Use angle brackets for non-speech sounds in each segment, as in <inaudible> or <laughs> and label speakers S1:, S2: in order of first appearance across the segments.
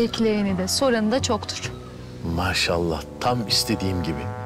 S1: bekleyeni de soranı da çoktur.
S2: Maşallah tam istediğim gibi.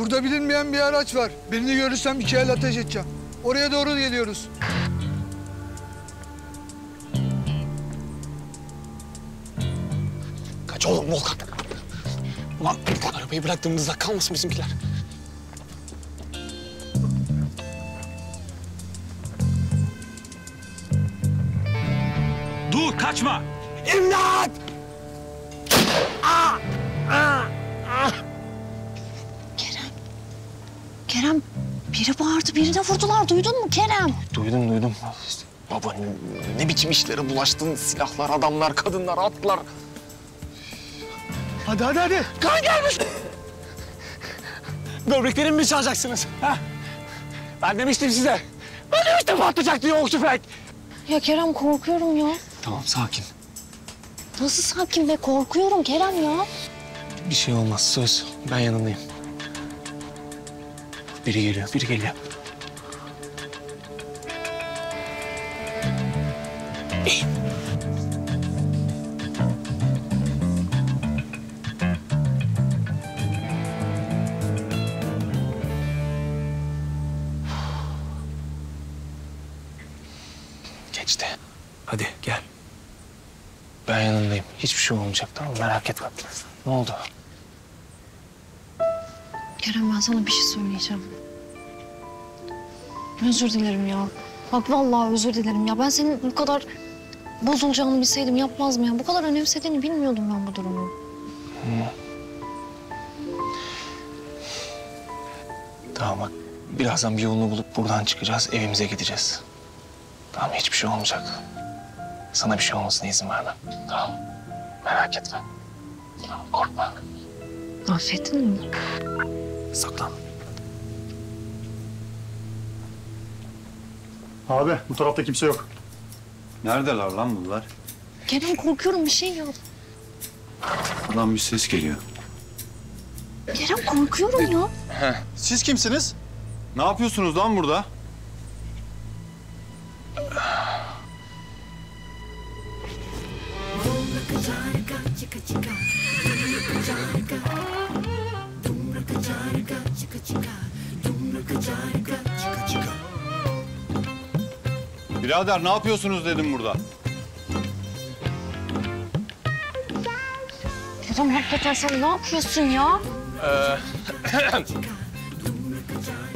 S3: Burada bilinmeyen bir araç var. Birini görürsem iki el ateş edeceğim. Oraya doğru geliyoruz.
S4: Kaç oğlum Volkan. Ulan arabayı bıraktığımızda kalmasın bizimkiler.
S5: Dur kaçma.
S4: İmdat!
S6: Kerem biri bağırdı birine vurdular duydun mu Kerem?
S4: Duydum duydum. Baba ne, ne biçim işlere bulaştın? Silahlar, adamlar, kadınlar, atlar. Hadi hadi hadi. Kan gelmiş. Böbreklerimi mi çalacaksınız? Ha? Ben demiştim size. Ben demiştim patlayacak diye o tüfek.
S6: Ya Kerem korkuyorum ya.
S4: Tamam sakin.
S6: Nasıl sakin be korkuyorum Kerem ya.
S4: Bir şey olmaz söz. Ben yanındayım. Biri geliyor, biri geliyor. Geçti. Hadi gel. Ben yanındayım. Hiçbir şey olmayacak tamam mı? Merak etme. Ne oldu?
S6: Kerem ben sana bir şey söyleyeceğim. Özür dilerim ya. Bak vallahi özür dilerim ya. Ben senin bu kadar bozulacağını bilseydim yapmazdım ya. Bu kadar önemsediğini bilmiyordum ben bu durumu.
S4: Tamam bak. Birazdan bir yolunu bulup buradan çıkacağız. Evimize gideceğiz. Tamam hiçbir şey olmayacak. Sana bir şey olmasına izin vermem. Tamam. Merak etme. Tamam, korkma.
S6: Affettin mi?
S4: Saklan.
S7: Abi bu tarafta kimse yok. Neredeler lan bunlar?
S6: Kerem korkuyorum bir şey yap.
S7: Buradan bir ses geliyor.
S6: Kerem korkuyorum ya.
S7: Siz kimsiniz? Ne yapıyorsunuz lan burada? Birader ne yapıyorsunuz dedim burada.
S6: Kerem hakikaten sen ne yapıyorsun ya?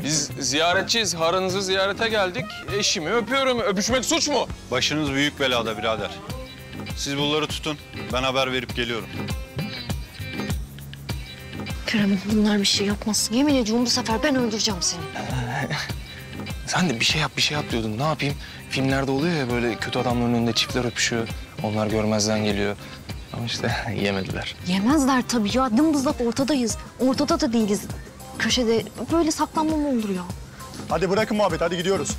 S8: Biz ziyaretçiyiz. Harınızı ziyarete geldik. Eşimi öpüyorum. Öpüşmek suç mu?
S7: Başınız büyük belada birader. Siz bunları tutun. Ben haber verip geliyorum.
S6: Kerem bunlar bir şey yapmasın. Yemin ediyorum bu sefer ben öldüreceğim seni. <laughs>
S4: Sen de bir şey yap bir şey yap diyordun. Ne yapayım? Filmlerde oluyor ya böyle kötü adamların önünde çiftler öpüşüyor. Onlar görmezden geliyor. Ama işte <laughs> yemediler.
S6: Yemezler tabii ya. Dımdızlak ortadayız. Ortada da değiliz. Köşede böyle saklanma mı olur ya?
S7: Hadi bırakın muhabbet hadi gidiyoruz.